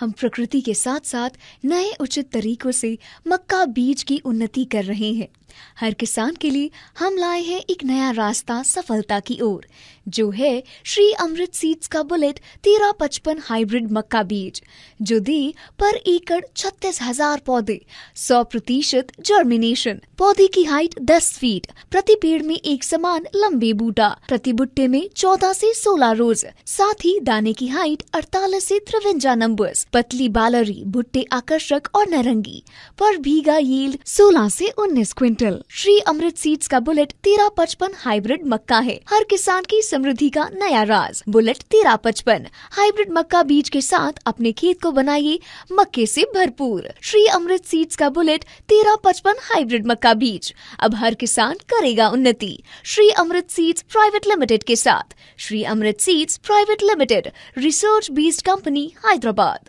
हम प्रकृति के साथ साथ नए उचित तरीकों से मक्का बीज की उन्नति कर रहे हैं। हर किसान के लिए हम लाए हैं एक नया रास्ता सफलता की ओर, जो है श्री अमृत सीड्स का बुलेट तेरह पचपन हाइब्रिड मक्का बीज, जो दे पर एकड़ छत्तीस हज़ार पौधे, सौ प्रतिशत जर्मिनेशन पौधे की हाइट 10 फीट प्रति पेड़ में एक समान लंबे बूटा, प्रति बुट्टे में 14 से 16 रोज, साथ ही दाने की हाइट 48 से त्रिवंजा नंबर पतली बालरी भुट्टे आकर्षक और नारंगी, पर भीगा 16 से 19 क्विंटल। श्री अमृत सीड्स का बुलेट तेरह पचपन हाइब्रिड मक्का है। हर किसान की समृद्धि का नया राज। बुलेट तेरह पचपन हाइब्रिड मक्का बीज के साथ अपने खेत को बनाइए। मक्के से भरपूर। श्री अमृत सीड्स का बुलेट तेरह पचपन हाइब्रिड मक्का बीज। अब हर किसान करेगा उन्नति। Shri Amrit seeds private limited के साथ। Shri Amrit seeds private limited research based company Hyderabad